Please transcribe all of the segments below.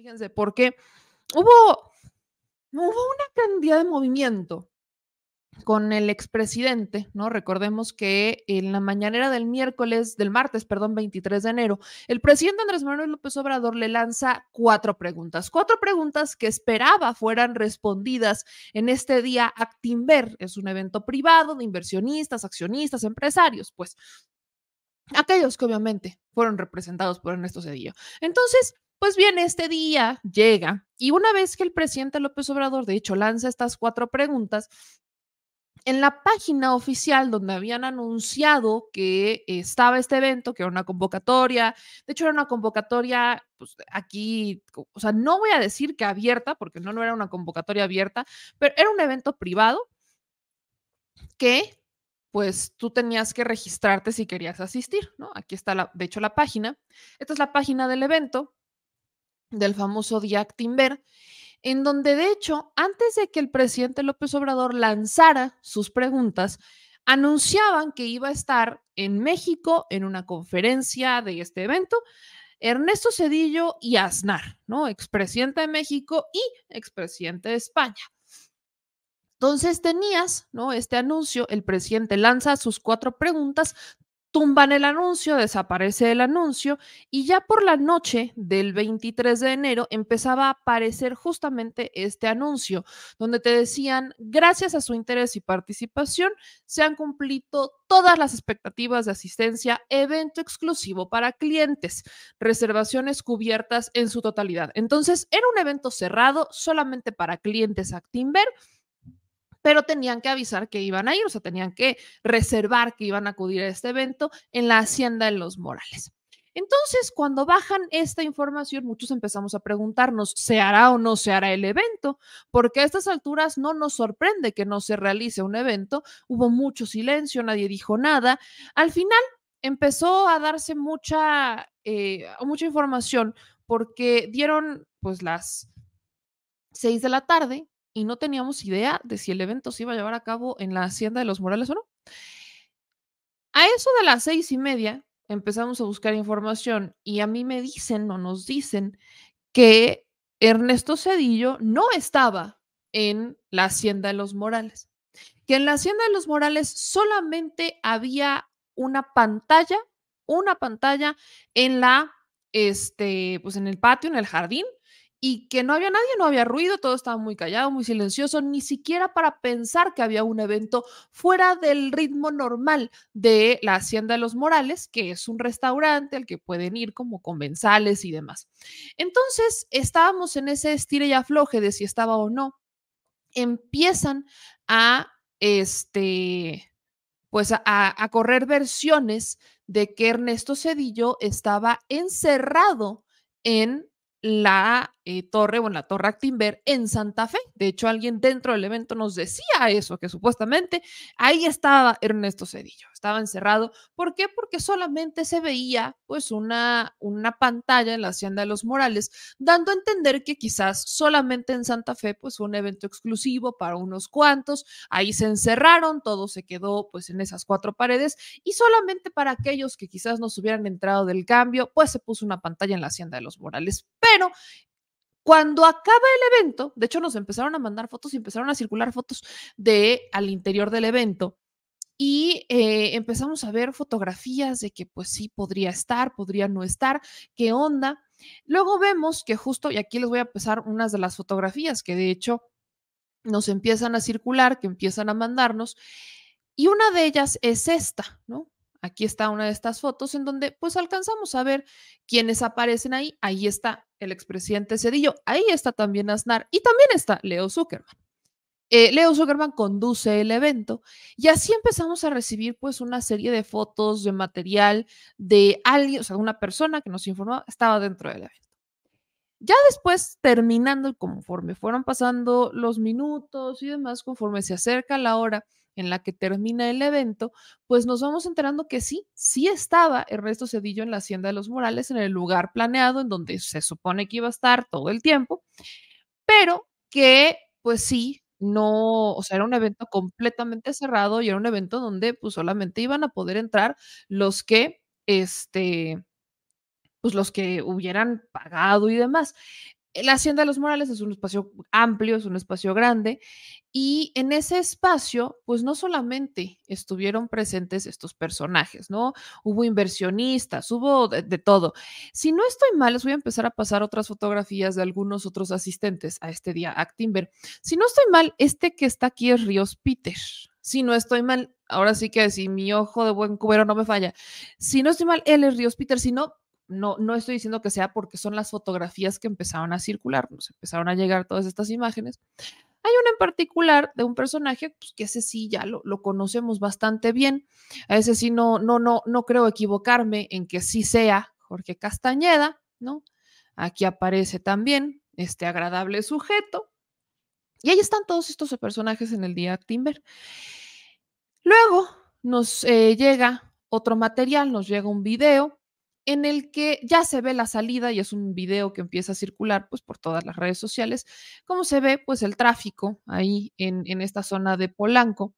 Fíjense, porque hubo, hubo una cantidad de movimiento con el expresidente, ¿no? Recordemos que en la mañanera del miércoles, del martes, perdón, 23 de enero, el presidente Andrés Manuel López Obrador le lanza cuatro preguntas, cuatro preguntas que esperaba fueran respondidas en este día Actimber. Es un evento privado de inversionistas, accionistas, empresarios, pues aquellos que obviamente fueron representados por Ernesto Cedillo. Entonces, pues bien, este día llega y una vez que el presidente López Obrador, de hecho, lanza estas cuatro preguntas, en la página oficial donde habían anunciado que estaba este evento, que era una convocatoria, de hecho era una convocatoria, pues aquí, o sea, no voy a decir que abierta, porque no, no era una convocatoria abierta, pero era un evento privado que pues tú tenías que registrarte si querías asistir, ¿no? Aquí está, la, de hecho, la página. Esta es la página del evento, del famoso Día Actimber en donde de hecho, antes de que el presidente López Obrador lanzara sus preguntas, anunciaban que iba a estar en México en una conferencia de este evento. Ernesto Cedillo y Aznar, ¿no? Expresidente de México y expresidente de España. Entonces tenías, ¿no? Este anuncio, el presidente lanza sus cuatro preguntas, tumban el anuncio, desaparece el anuncio y ya por la noche del 23 de enero empezaba a aparecer justamente este anuncio donde te decían, gracias a su interés y participación, se han cumplido todas las expectativas de asistencia, evento exclusivo para clientes, reservaciones cubiertas en su totalidad. Entonces, era un evento cerrado solamente para clientes Actimber pero tenían que avisar que iban a ir, o sea, tenían que reservar que iban a acudir a este evento en la Hacienda de los Morales. Entonces, cuando bajan esta información, muchos empezamos a preguntarnos, ¿se hará o no se hará el evento? Porque a estas alturas no nos sorprende que no se realice un evento. Hubo mucho silencio, nadie dijo nada. Al final empezó a darse mucha, eh, mucha información porque dieron pues las seis de la tarde y no teníamos idea de si el evento se iba a llevar a cabo en la Hacienda de los Morales o no. A eso de las seis y media empezamos a buscar información y a mí me dicen o nos dicen que Ernesto Cedillo no estaba en la Hacienda de los Morales, que en la Hacienda de los Morales solamente había una pantalla, una pantalla en la, este, pues en el patio, en el jardín, y que no había nadie, no había ruido, todo estaba muy callado, muy silencioso, ni siquiera para pensar que había un evento fuera del ritmo normal de la Hacienda de los Morales, que es un restaurante al que pueden ir como comensales y demás. Entonces, estábamos en ese estire y afloje de si estaba o no. Empiezan a, este, pues a, a correr versiones de que Ernesto Cedillo estaba encerrado en la eh, torre o en la torre Actimber en Santa Fe. De hecho, alguien dentro del evento nos decía eso, que supuestamente ahí estaba Ernesto Cedillo, estaba encerrado. ¿Por qué? Porque solamente se veía pues una, una pantalla en la Hacienda de los Morales, dando a entender que quizás solamente en Santa Fe pues fue un evento exclusivo para unos cuantos. Ahí se encerraron, todo se quedó pues en esas cuatro paredes y solamente para aquellos que quizás nos hubieran entrado del cambio, pues se puso una pantalla en la Hacienda de los Morales. Pero cuando acaba el evento, de hecho nos empezaron a mandar fotos y empezaron a circular fotos de al interior del evento y eh, empezamos a ver fotografías de que pues sí podría estar, podría no estar, qué onda. Luego vemos que justo, y aquí les voy a empezar unas de las fotografías que de hecho nos empiezan a circular, que empiezan a mandarnos, y una de ellas es esta, ¿no? Aquí está una de estas fotos en donde pues alcanzamos a ver quiénes aparecen ahí. Ahí está el expresidente Cedillo, ahí está también Aznar y también está Leo Zuckerman. Eh, Leo Zuckerman conduce el evento y así empezamos a recibir pues una serie de fotos, de material de alguien, o sea, una persona que nos informó estaba dentro del evento. Ya después, terminando, conforme fueron pasando los minutos y demás, conforme se acerca la hora en la que termina el evento, pues nos vamos enterando que sí, sí estaba Ernesto Cedillo en la Hacienda de los Morales, en el lugar planeado en donde se supone que iba a estar todo el tiempo, pero que pues sí, no, o sea, era un evento completamente cerrado y era un evento donde pues solamente iban a poder entrar los que, este, pues los que hubieran pagado y demás. La Hacienda de los Morales es un espacio amplio, es un espacio grande, y en ese espacio, pues no solamente estuvieron presentes estos personajes, ¿no? Hubo inversionistas, hubo de, todo. Si no estoy mal, les voy a empezar a pasar otras fotografías de algunos otros asistentes a este día, Actimber. Si no estoy mal, este que está aquí es Ríos Peter. Si no estoy mal, ahora sí que si mi ojo de buen cubero no me falla. Si no estoy mal, él es Ríos Peter. Si no, no, no estoy diciendo que sea porque son las fotografías que empezaron a circular, nos empezaron a llegar todas estas imágenes. Hay una en particular de un personaje pues, que ese sí ya lo, conocemos bastante bien. A ese sí no, no, no, no creo equivocarme en que sí sea Jorge Castañeda, ¿no? Aquí aparece también este agradable sujeto. Y ahí están todos estos personajes en el día Timber. Luego nos eh, llega otro material, nos llega un video en el que ya se ve la salida y es un video que empieza a circular pues por todas las redes sociales, como se ve pues el tráfico ahí en, en esta zona de Polanco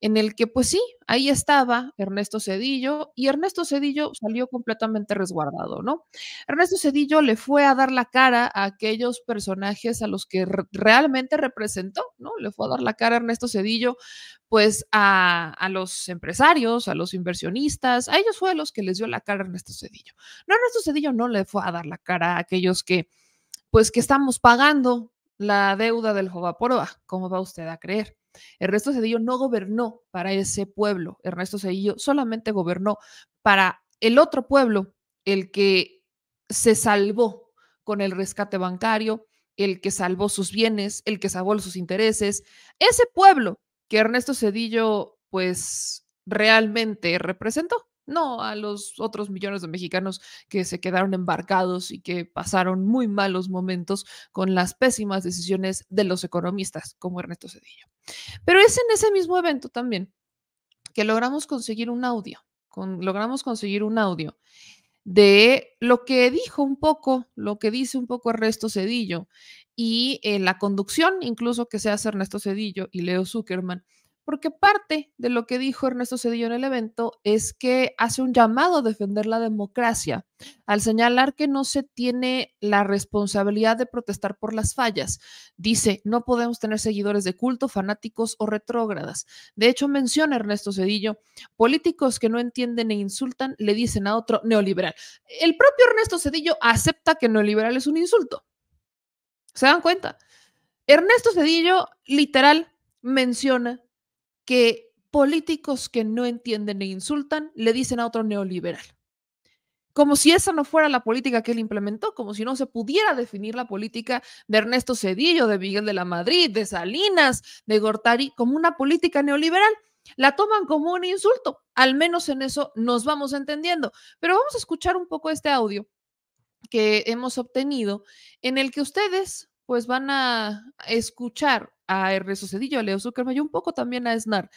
en el que pues sí, ahí estaba Ernesto Cedillo y Ernesto Cedillo salió completamente resguardado, ¿no? Ernesto Cedillo le fue a dar la cara a aquellos personajes a los que realmente representó, ¿no? Le fue a dar la cara a Ernesto Cedillo pues a, los empresarios, a los inversionistas, a ellos fue a los que les dio la cara Ernesto Cedillo. No, Ernesto Cedillo no le fue a dar la cara a aquellos que pues que estamos pagando la deuda del Jovaporoa, ¿cómo va usted a creer? Ernesto Cedillo no gobernó para ese pueblo, Ernesto Cedillo solamente gobernó para el otro pueblo, el que se salvó con el rescate bancario, el que salvó sus bienes, el que salvó sus intereses, ese pueblo que Ernesto Cedillo pues realmente representó no a los otros millones de mexicanos que se quedaron embarcados y que pasaron muy malos momentos con las pésimas decisiones de los economistas, como Ernesto Cedillo. Pero es en ese mismo evento también que logramos conseguir un audio, logramos conseguir un audio de lo que dijo un poco, lo que dice un poco Ernesto Cedillo y eh, la conducción incluso que se hace Ernesto Cedillo y Leo Zuckerman porque parte de lo que dijo Ernesto Cedillo en el evento es que hace un llamado a defender la democracia, al señalar que no se tiene la responsabilidad de protestar por las fallas. Dice, no podemos tener seguidores de culto, fanáticos o retrógradas. De hecho, menciona Ernesto Cedillo, políticos que no entienden e insultan le dicen a otro neoliberal. El propio Ernesto Cedillo acepta que neoliberal es un insulto. ¿Se dan cuenta? Ernesto Cedillo literal menciona que políticos que no entienden e insultan le dicen a otro neoliberal. Como si esa no fuera la política que él implementó, como si no se pudiera definir la política de Ernesto Cedillo, de Miguel de la Madrid, de Salinas, de Gortari, como una política neoliberal. La toman como un insulto. Al menos en eso nos vamos entendiendo. Pero vamos a escuchar un poco este audio que hemos obtenido en el que ustedes pues van a escuchar a Ernesto Cedillo, a Leo Zuckerman y un poco también a Esnar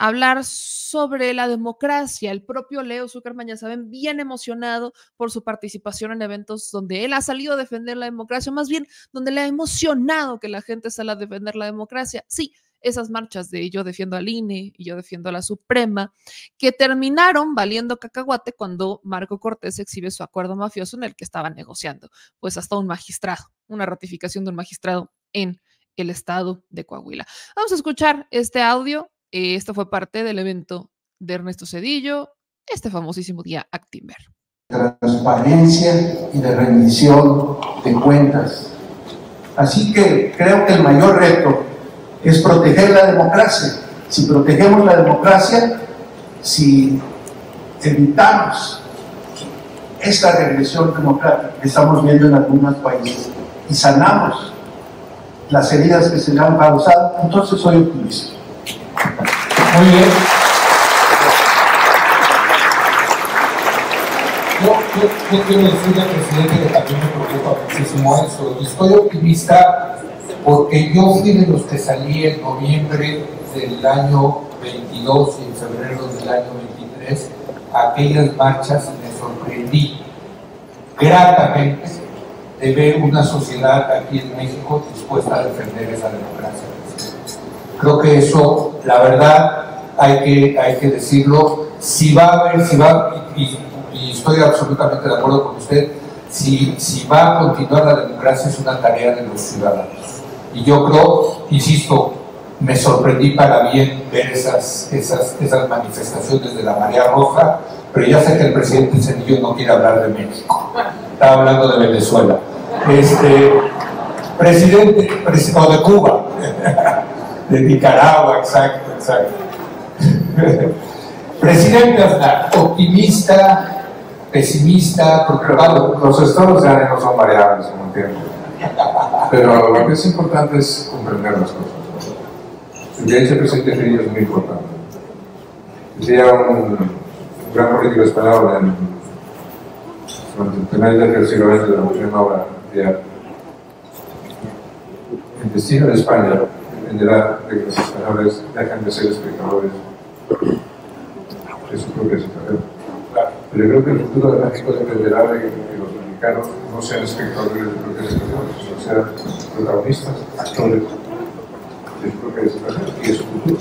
hablar sobre la democracia. El propio Leo Zuckerman, ya saben, bien emocionado por su participación en eventos donde él ha salido a defender la democracia, más bien donde le ha emocionado que la gente salga a defender la democracia. Sí, esas marchas de yo defiendo al INE y yo defiendo a la Suprema, que terminaron valiendo cacahuate cuando Marco Cortés exhibe su acuerdo mafioso en el que estaba negociando, pues hasta un magistrado, una ratificación de un magistrado en el estado de Coahuila. Vamos a escuchar este audio. Eh, esto fue parte del evento de Ernesto Cedillo, este famosísimo día Actimber. Transparencia y de rendición de cuentas. Así que creo que el mayor reto es proteger la democracia. Si protegemos la democracia, si evitamos esta regresión democrática que estamos viendo en algunos países y sanamos las heridas que se le han causado, entonces soy optimista. Muy bien. Yo, yo, quiero decirle al presidente que también me preocupa muchísimo eso. estoy optimista porque yo fui de los que salí en noviembre del año 22 y en febrero del año 23 a aquellas marchas y me sorprendí gratamente de ver una sociedad aquí en México dispuesta a defender esa democracia. Creo que eso, la verdad, hay que, hay que decirlo. Si va a haber, si va, y, y estoy absolutamente de acuerdo con usted, si, si va a continuar la democracia es una tarea de los ciudadanos. Y yo creo, insisto, me sorprendí para bien ver esas, esas, esas manifestaciones de la María Roja, pero ya sé que el presidente Cedillo no quiere hablar de México, estaba hablando de Venezuela. Este, presidente, presidente de Cuba, de Nicaragua, exacto, exacto. presidente Aznar, optimista, pesimista, preocupado. Los estados de ánimo son variables, como entiendo. Pero lo que es importante es comprender las cosas. De hecho, el presidente Felipe es muy importante. Decía un, gran político español en, el primer del siglo XX de la obra, decía, el destino de España dependerá de que los españoles dejen de ser espectadores de su propia situación. Pero yo creo que el futuro de México dependerá de que los mexicanos no sean espectadores de su propia situación, protagonistas, actores de su propia y de futuro.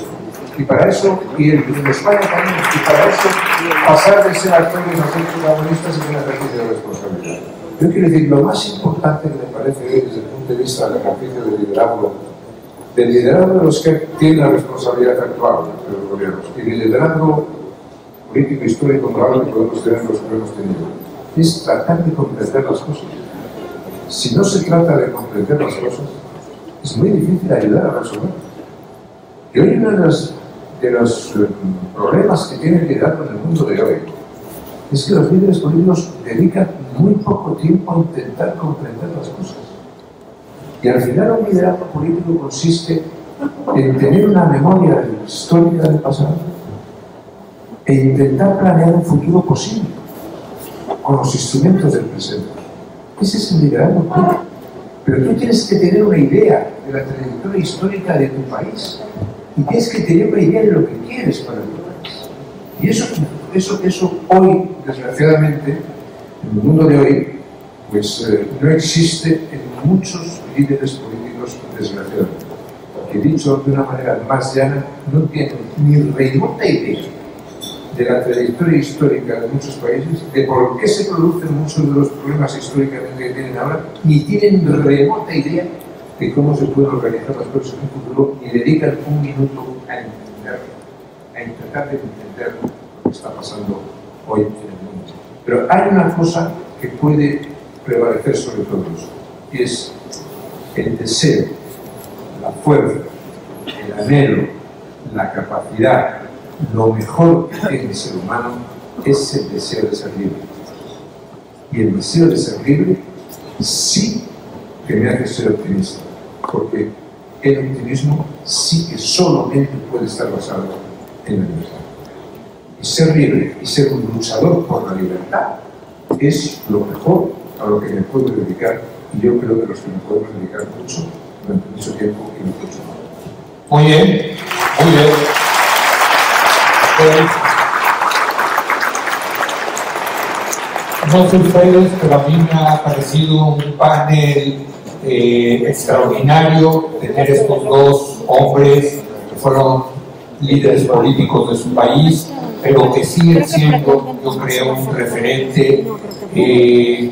Y para eso, y en, España también, y para eso, pasar de ser actores a ser protagonistas es un ejercicio de responsabilidad. Yo quiero decir, lo más importante que me parece desde el punto de vista del ejercicio de liderazgo, del liderazgo de los que tienen la responsabilidad actual de los gobiernos y del liderazgo político histórico moral que podemos tener los que hemos tenido, es tratar de comprender las cosas. Si no se trata de comprender las cosas, es muy difícil ayudar a resolver. Y hoy uno de los, eh, problemas que tiene el liderazgo en el mundo de hoy es que los líderes políticos dedican muy poco tiempo a intentar comprender las cosas. Y al final un liderazgo político consiste en tener una memoria histórica del pasado e intentar planear un futuro posible con los instrumentos del presente. Ese es el liderazgo político. Pero tú tienes que tener una idea de la trayectoria histórica de tu país y tienes que tener una idea de lo que quieres para tu país. Y eso, eso, eso hoy, desgraciadamente, en el mundo de hoy, pues eh, no existe en muchos líderes políticos, desgraciadamente. Que dicho de una manera más llana, no tienen ni remota idea de la trayectoria histórica de muchos países, de por qué se producen muchos de los problemas históricamente que tienen ahora, ni tienen remota idea de cómo se pueden organizar las cosas en un futuro, ni dedican un minuto a entenderlo, a intentar entender lo que está pasando hoy en el mundo. Pero hay una cosa que puede prevalecer sobre todo eso, y es el deseo, la fuerza, el anhelo, la capacidad, lo mejor que tiene el ser humano es el deseo de ser libre. Y el deseo de ser libre sí que me hace ser optimista, porque el optimismo sí que solamente puede estar basado en la libertad. Y ser libre y ser un luchador por la libertad es lo mejor a lo que me puedo dedicar y yo creo que los que me podemos dedicar mucho durante mucho tiempo y mucho más. Muy bien, muy bien. No sé ustedes, pero a mí me ha parecido un panel eh, extraordinario tener estos dos hombres que fueron líderes políticos de su país, pero que siguen siendo, yo creo, un referente eh,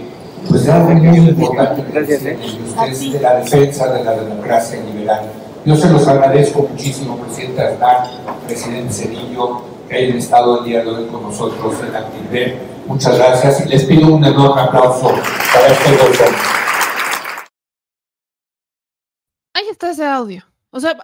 pues de algo muy importante de la defensa de la democracia liberal. Yo se los agradezco muchísimo, presidente Aznar, presidente Cedillo, que hayan estado el día de hoy con nosotros en Activer. Muchas gracias y les pido un enorme aplauso para este grupo. Ahí está ese audio. O sea,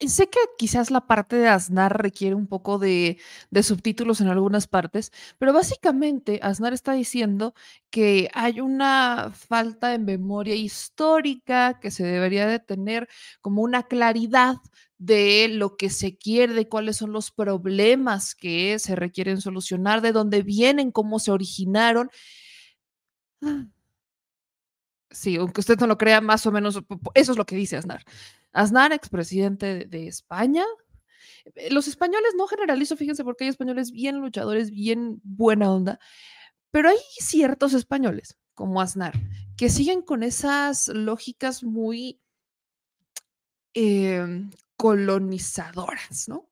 sé que quizás la parte de Aznar requiere un poco de, subtítulos en algunas partes, pero básicamente Aznar está diciendo que hay una falta de memoria histórica que se debería de tener como una claridad de lo que se quiere, de cuáles son los problemas que se requieren solucionar, de dónde vienen, cómo se originaron. Ah. Sí, aunque usted no lo crea, más o menos eso es lo que dice Aznar. Aznar, expresidente de España. Eh, los españoles no generalizo, fíjense, porque hay españoles bien luchadores, bien buena onda, pero hay ciertos españoles, como Aznar, que siguen con esas lógicas muy eh, colonizadoras, ¿no?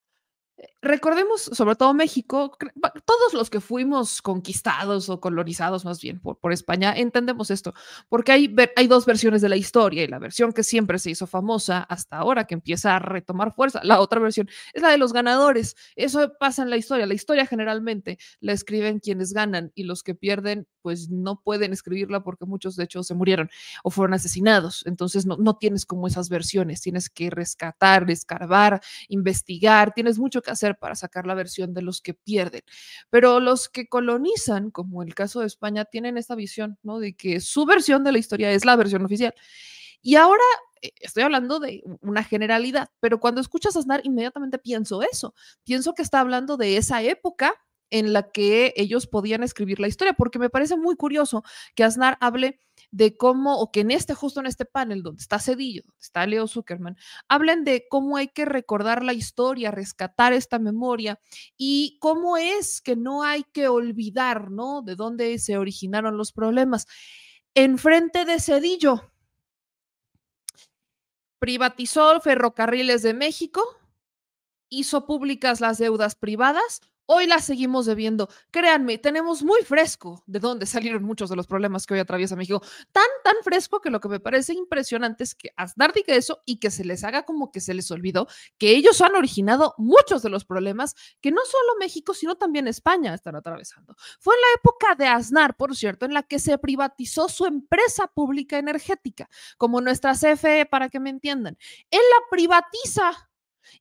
Recordemos, sobre todo México, todos los que fuimos conquistados o colonizados más bien por, por España, entendemos esto, porque hay, hay dos versiones de la historia y la versión que siempre se hizo famosa hasta ahora, que empieza a retomar fuerza, la otra versión es la de los ganadores. Eso pasa en la historia. La historia generalmente la escriben quienes ganan y los que pierden pues no pueden escribirla porque muchos de hecho se murieron o fueron asesinados. Entonces no, no tienes como esas versiones, tienes que rescatar, escarbar, investigar, tienes mucho que hacer para sacar la versión de los que pierden. Pero los que colonizan, como el caso de España, tienen esta visión, ¿no? De que su versión de la historia es la versión oficial. Y ahora eh, estoy hablando de una generalidad, pero cuando escuchas a Aznar, inmediatamente pienso eso. Pienso que está hablando de esa época en la que ellos podían escribir la historia, porque me parece muy curioso que Aznar hable de cómo, o que en este, justo en este panel donde está Cedillo, donde está Leo Zuckerman, hablen de cómo hay que recordar la historia, rescatar esta memoria y cómo es que no hay que olvidar, ¿no? De dónde se originaron los problemas. Enfrente de Cedillo, privatizó ferrocarriles de México, hizo públicas las deudas privadas, Hoy las seguimos debiendo. Créanme, tenemos muy fresco de dónde salieron muchos de los problemas que hoy atraviesa México. Tan, tan fresco que lo que me parece impresionante es que Aznar diga eso y que se les haga como que se les olvidó que ellos han originado muchos de los problemas que no solo México, sino también España están atravesando. Fue en la época de Aznar, por cierto, en la que se privatizó su empresa pública energética, como nuestra CFE, para que me entiendan. Él la privatiza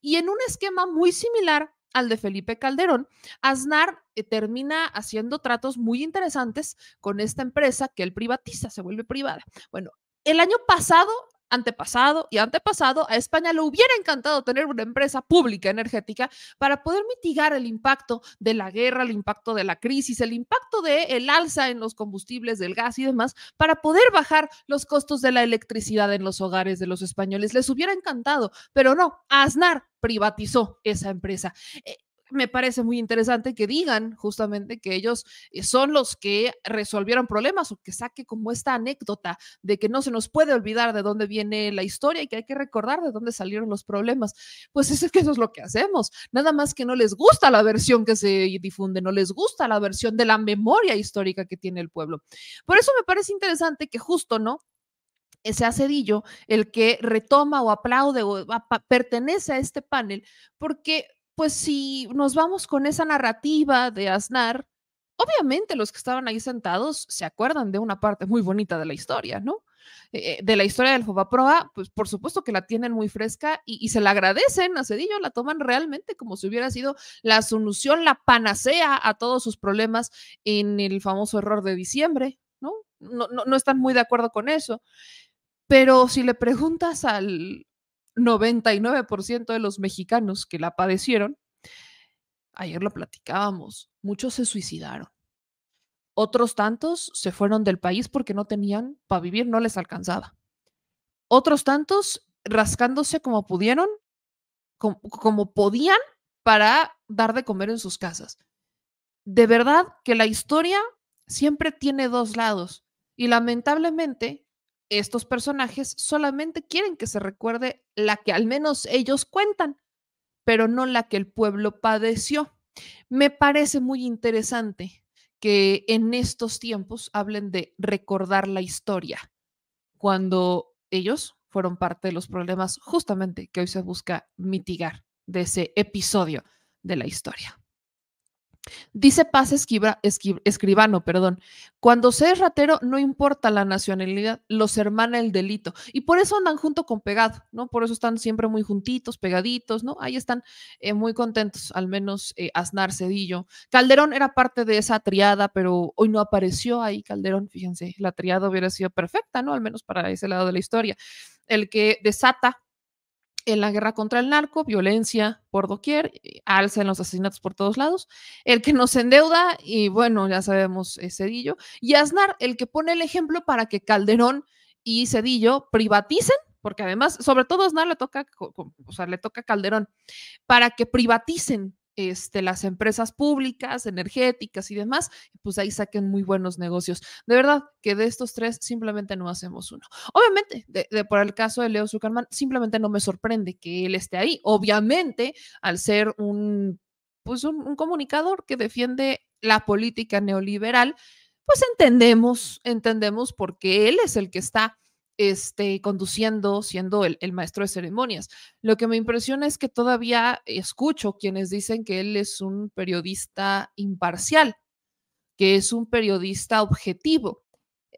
y en un esquema muy similar al de Felipe Calderón, Aznar eh, termina haciendo tratos muy interesantes con esta empresa que él privatiza, se vuelve privada. Bueno, el año pasado antepasado y antepasado, a España le hubiera encantado tener una empresa pública energética para poder mitigar el impacto de la guerra, el impacto de la crisis, el impacto de el alza en los combustibles, del gas y demás, para poder bajar los costos de la electricidad en los hogares de los españoles. Les hubiera encantado, pero no, Aznar privatizó esa empresa. Me parece muy interesante que digan justamente que ellos eh, son los que resolvieron problemas o que saque como esta anécdota de que no se nos puede olvidar de dónde viene la historia y que hay que recordar de dónde salieron los problemas. Pues eso, que eso es lo que hacemos. Nada más que no les gusta la versión que se difunde, no les gusta la versión de la memoria histórica que tiene el pueblo. Por eso me parece interesante que justo, ¿no? ese acedillo el que retoma o aplaude o pertenece a este panel, porque pues si nos vamos con esa narrativa de Aznar, obviamente los que estaban ahí sentados se acuerdan de una parte muy bonita de la historia, ¿no? Eh, de la historia del Fobaproa, pues por supuesto que la tienen muy fresca y, se la agradecen a Cedillo, la toman realmente como si hubiera sido la solución, la panacea a todos sus problemas en el famoso error de diciembre, ¿no? No, no, no están muy de acuerdo con eso. Pero si le preguntas al, 99% de los mexicanos que la padecieron, ayer lo platicábamos, muchos se suicidaron. Otros tantos se fueron del país porque no tenían para vivir, no les alcanzaba. Otros tantos rascándose como pudieron, como, como podían para dar de comer en sus casas. De verdad que la historia siempre tiene dos lados y lamentablemente estos personajes solamente quieren que se recuerde la que al menos ellos cuentan, pero no la que el pueblo padeció. Me parece muy interesante que en estos tiempos hablen de recordar la historia, cuando ellos fueron parte de los problemas justamente que hoy se busca mitigar de ese episodio de la historia. Dice Paz Escribano, perdón, cuando se es ratero no importa la nacionalidad, los hermana el delito. Y por eso andan junto con pegado, ¿no? Por eso están siempre muy juntitos, pegaditos, ¿no? Ahí están eh, muy contentos, al menos eh, Aznar Cedillo. Calderón era parte de esa triada, pero hoy no apareció ahí Calderón, fíjense, la triada hubiera sido perfecta, ¿no? Al menos para ese lado de la historia. El que desata en la guerra contra el narco, violencia por doquier, alza en los asesinatos por todos lados, el que nos endeuda, y bueno, ya sabemos, es Cedillo, y Aznar, el que pone el ejemplo para que Calderón y Cedillo privaticen, porque además, sobre todo Aznar le toca, o sea, le toca a Calderón, para que privaticen este, las empresas públicas, energéticas y demás, pues ahí saquen muy buenos negocios. De verdad que de estos tres simplemente no hacemos uno. Obviamente, de, por el caso de Leo Zuckerman, simplemente no me sorprende que él esté ahí. Obviamente, al ser un, pues un comunicador que defiende la política neoliberal, pues entendemos, entendemos porque él es el que está este, conduciendo, siendo el, maestro de ceremonias. Lo que me impresiona es que todavía escucho quienes dicen que él es un periodista imparcial, que es un periodista objetivo.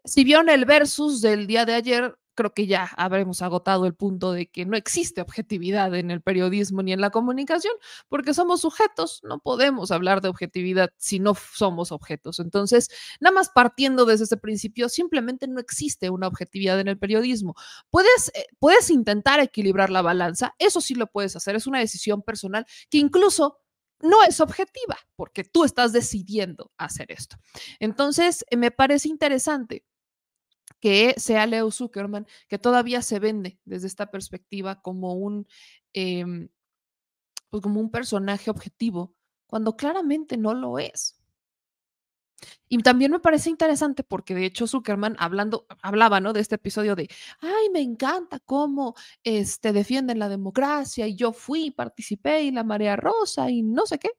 Si vieron el versus del día de ayer, creo que ya habremos agotado el punto de que no existe objetividad en el periodismo ni en la comunicación, porque somos sujetos, no podemos hablar de objetividad si no somos objetos. Entonces, nada más partiendo desde ese principio, simplemente no existe una objetividad en el periodismo. Puedes, eh, puedes intentar equilibrar la balanza, eso sí lo puedes hacer, es una decisión personal que incluso no es objetiva, porque tú estás decidiendo hacer esto. Entonces, eh, me parece interesante que sea Leo Zuckerman, que todavía se vende desde esta perspectiva como un, em, pues como un personaje objetivo, cuando claramente no lo es. Y también me parece interesante porque de hecho Zuckerman hablando, hablaba ¿no? de este episodio de, ay, me encanta cómo este, defienden la democracia y yo fui, participé y la marea rosa y no sé qué.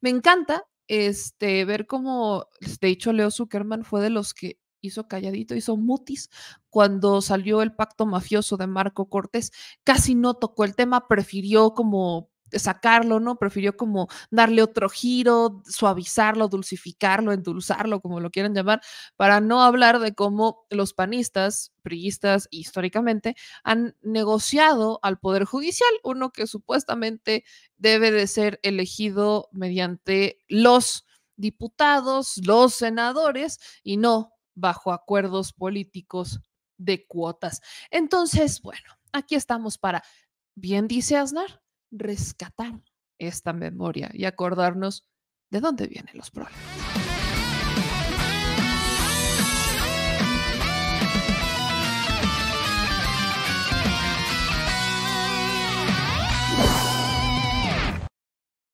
Me encanta este, ver cómo, de hecho Leo Zuckerman fue de los que hizo calladito, hizo mutis cuando salió el pacto mafioso de Marco Cortés, casi no tocó el tema, prefirió como sacarlo, ¿no? Prefirió como darle otro giro, suavizarlo, dulcificarlo, endulzarlo, como lo quieran llamar, para no hablar de cómo los panistas, priistas históricamente han negociado al Poder Judicial, uno que supuestamente debe de ser elegido mediante los diputados, los senadores y no bajo acuerdos políticos de cuotas. Entonces, bueno, aquí estamos para, bien dice Aznar, rescatar esta memoria y acordarnos de dónde vienen los problemas.